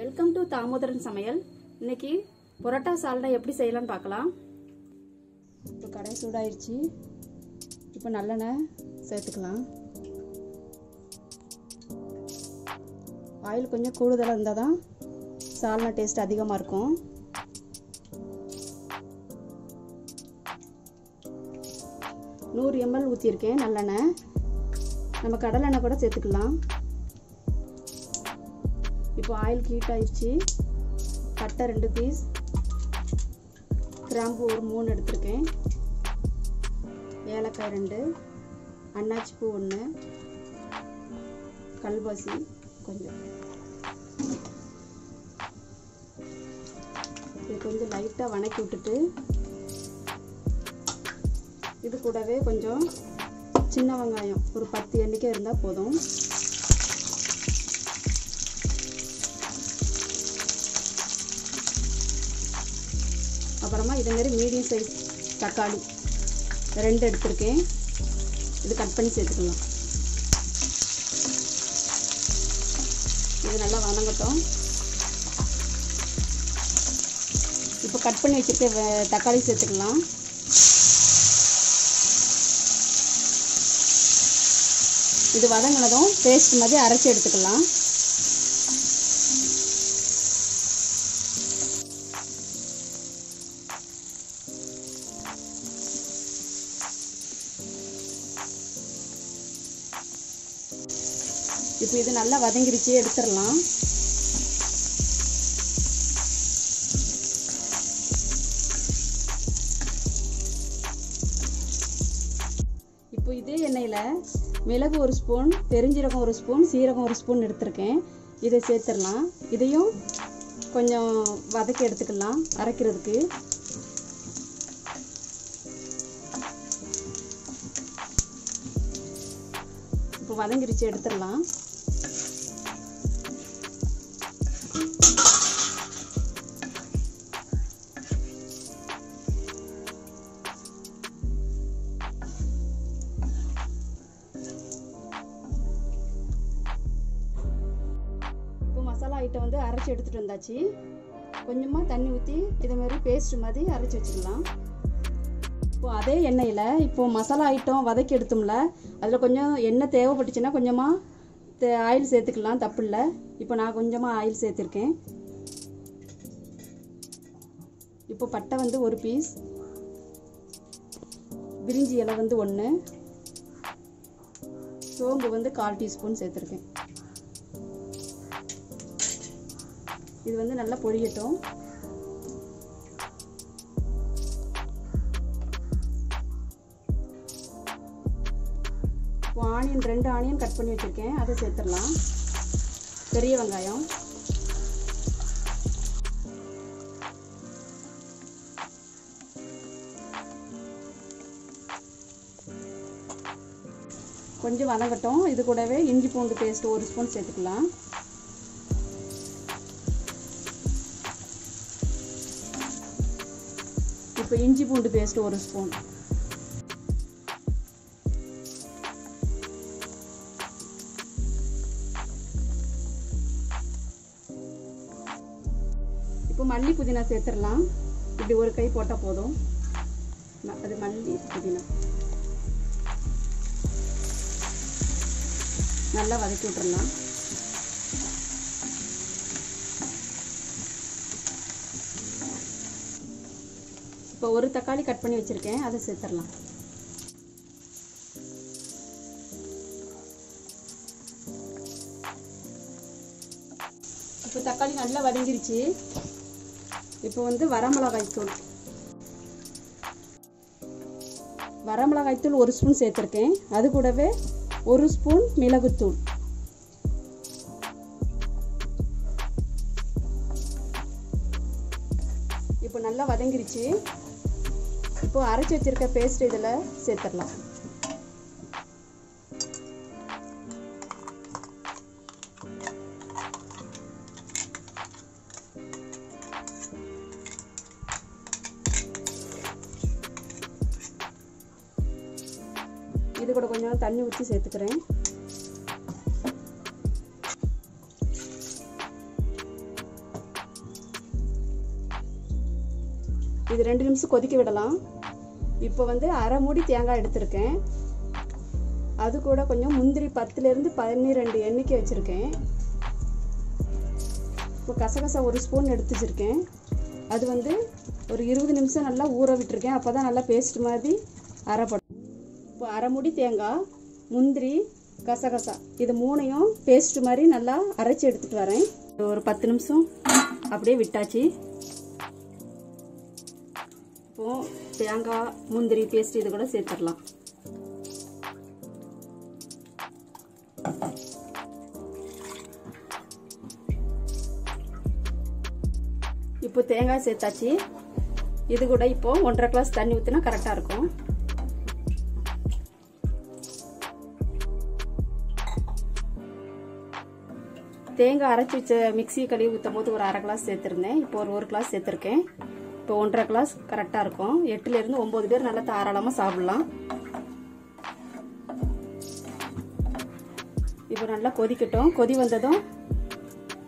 Welcome to Damodaran சமையல் இன்னைக்கு பொரோட்டா சால்னா எப்படி செய்யலாம்னு பார்க்கலாம். இப்போ கடை சூடாயிருச்சு. இப்போ நல்லெண்ணெய் சேர்த்துக்கலாம். ஆயில் கொஞ்சம் கூடுதலாக இருந்தால் தான் சால்னா டேஸ்ட் அதிகமாக இருக்கும். நூறு எம்எல் ஊற்றிருக்கேன் நல்லெண்ணெய் நம்ம கடலெண்ணெய் கூட சேர்த்துக்கலாம். இப்போ ஆயில் ஹீட் ஆயிடுச்சு. பட்டை ரெண்டு பீஸ் கிராம்பு ஒரு மூணு எடுத்திருக்கேன். ஏலக்காய் ரெண்டு. அன்னாச்சி பூ ஒன்று கல்பாசி கொஞ்சம். இது கொஞ்சம் லைட்டாக வணக்கி விட்டுட்டு இது கூடவே கொஞ்சம் சின்ன வெங்காயம். ஒரு பத்து எண்ணிக்கை இருந்தால் போதும். அப்புறமா இதேமாரி மீடியம் சைஸ் தக்காளி. ரெண்டு எடுத்திருக்கேன். இது கட் பண்ணி சேர்த்துக்கலாம். இது நல்லா வதங்கட்டும். இப்போ கட் பண்ணி வச்சுருக்க தக்காளி சேர்த்துக்கலாம். இது வதங்கினதும் பேஸ்ட் மாதிரி அரைச்சி எடுத்துக்கலாம். இப்போ இது நல்லா வதங்கிருச்சு எடுத்துடலாம். இப்போ இதே எண்ணெயில் மிளகு ஒரு ஸ்பூன் பெருஞ்சீரகம் ஒரு ஸ்பூன் சீரகம் ஒரு ஸ்பூன் எடுத்திருக்கேன். இதை சேர்த்துடலாம். இதையும் கொஞ்சம் வதக்கி எடுத்துக்கலாம் அரைக்கிறதுக்கு. இப்போ வதங்கிருச்சு எடுத்துடலாம். இப்போ ஐட்டம் வந்து அரைச்சி எடுத்துகிட்டு வந்தாச்சு. கொஞ்சமாக தண்ணி ஊற்றி இதே மாதிரி பேஸ்ட் மாதிரி அரைச்சி வச்சுக்கலாம். இப்போது அதே எண்ணெயில் இப்போது மசாலா ஐட்டம் வதக்கி எடுத்தோம்ல அதில் கொஞ்சம் எண்ணெய் தேவைப்பட்டுச்சுன்னா கொஞ்சமாக தே ஆயில் சேர்த்துக்கலாம் தப்பு இல்லை. இப்போ நான் கொஞ்சமாக ஆயில் சேர்த்துருக்கேன். இப்போ பட்டை வந்து ஒரு பீஸ் பிரிஞ்சி இலை வந்து ஒன்று சோம்பு வந்து கால் டீஸ்பூன் சேர்த்துருக்கேன். இது வந்து நல்லா பொரியட்டும். இப்போ ஆனியன் ரெண்டு ஆனியன் கட் பண்ணி வச்சுருக்கேன். அதை சேர்த்துடலாம். பெரிய வெங்காயம். கொஞ்சம் வதங்கட்டும். இது கூடவே இஞ்சி பூண்டு பேஸ்ட் ஒரு ஸ்பூன் சேர்த்துக்கலாம். இப்போ இஞ்சி பூண்டு பேஸ்ட் ஒரு ஸ்பூன் இப்போ மல்லி புதினா சேர்த்துடலாம். இப்படி ஒரு கை போட்டால் போதும். அது மல்லி புதினா. நல்லா வதக்கி விட்டுறலாம். இப்போ ஒரு தக்காளி கட் பண்ணி வச்சுருக்கேன். அதை சேர்த்துடலாம். இப்போ தக்காளி நல்லா வதங்கிருச்சு. இப்போ வந்து வரமிளகாய் தூள். வரமிளகாய் தூள் ஒரு ஸ்பூன் சேர்த்துருக்கேன். அது கூடவே ஒரு ஸ்பூன் மிளகுத்தூள். இப்போ நல்லா வதங்கிருச்சு. இப்போது அரைச்சி வச்சிருக்க பேஸ்ட் இதில் சேர்த்துடலாம். இது கூட கொஞ்சம் தண்ணி ஊற்றி சேர்த்துக்கிறேன். இது ரெண்டு நிமிஷம் கொதிக்க விடலாம். இப்போ வந்து அரை மூடி தேங்காய் எடுத்திருக்கேன். அது கூட கொஞ்சம் முந்திரி பத்துலேருந்து பன்னிரெண்டு எண்ணிக்கை வச்சுருக்கேன். இப்போ கசகசா ஒரு ஸ்பூன் எடுத்து வச்சுருக்கேன் அது வந்து ஒரு இருபது நிமிஷம் நல்லா ஊற விட்டுருக்கேன். அப்போ தான் நல்லா பேஸ்ட் மாதிரி அரைப்படும். இப்போ அரை முடி தேங்காய் முந்திரி கசகசா இது மூணையும் பேஸ்ட் மாதிரி நல்லா அரைச்சி எடுத்துகிட்டு வரேன். ஒரு பத்து நிமிஷம் அப்படியே விட்டாச்சு. இருக்கும் தேங்காய் முந்திரி பேஸ்ட் இது கூட சேர்த்துடலாம். இப்போ தேங்காய் சேர்த்தாச்சு. இது கூட இப்போ ஒன்றரை கிளாஸ் தண்ணி ஊற்றினா கரெக்டாக இருக்கும். தேங்காய் அரைச்சி வச்ச மிக்சி கழுவி ஊற்றும் போது ஒரு அரை கிளாஸ் சேர்த்துருந்தேன். இப்போ ஒரு ஒரு கிளாஸ் சேர்த்துருக்கேன். இப்போ ஒன்றரை கிளாஸ் கரெக்டாக இருக்கும். எட்டுலேருந்து ஒம்பது பேர் நல்லா தாராளமாக சாப்பிட்லாம். இப்போ நல்லா கொதிக்கட்டும். கொதி வந்ததும்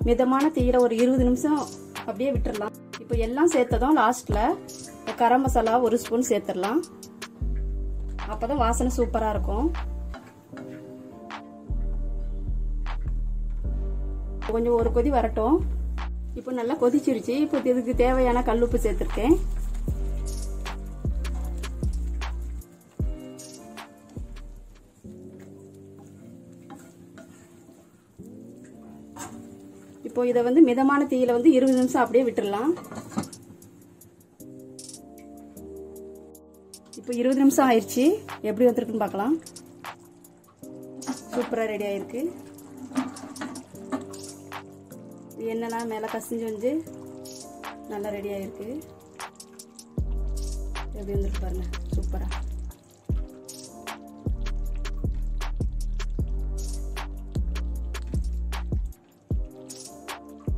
மிதமான தீயில ஒரு இருபது நிமிஷம் அப்படியே விட்டுடலாம் இப்போ எல்லாம் சேர்த்ததும் லாஸ்ட்டில் கரம் மசாலா ஒரு ஸ்பூன் சேர்த்துடலாம். அப்போ தான் வாசனை சூப்பராக இருக்கும். கொஞ்சம் ஒரு கொதி வரட்டும். இப்போ நல்லா கொதிச்சிருச்சு. இப்போ இதுக்கு தேவையான கல்லுப்பு சேர்த்துருக்கேன். இப்போ இதை வந்து மிதமான தீயில வந்து இருபது நிமிஷம் அப்படியே விட்டுடலாம் இப்போ இருபது நிமிஷம் ஆயிடுச்சு. எப்படி வந்துருக்குன்னு பார்க்கலாம். சூப்பராக ரெடி ஆயிருக்கு. எண்ணெய்லாம் மேலே கசிஞ்சு வந்து நல்லா ரெடி ஆயிருக்கு. எப்படி வந்துருக்கு பாருங்க. சூப்பராக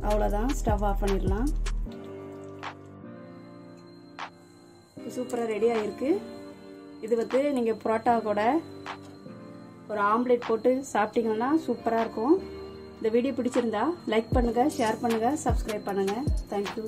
அவ்வளோதான் ஸ்டவ் ஆஃப் பண்ணிடலாம். சூப்பராக ரெடி ஆகிருக்கு இது வந்து நீங்கள் புரோட்டா கூட ஒரு ஆம்லேட் போட்டு சாப்பிட்டீங்கன்னா சூப்பராக இருக்கும். இந்த வீடியோ பிடிச்சிருந்தா லைக் பண்ணுங்கள் ஷேர் பண்ணுங்கள் சப்ஸ்கிரைப் பண்ணுங்கள் தேங்க்யூ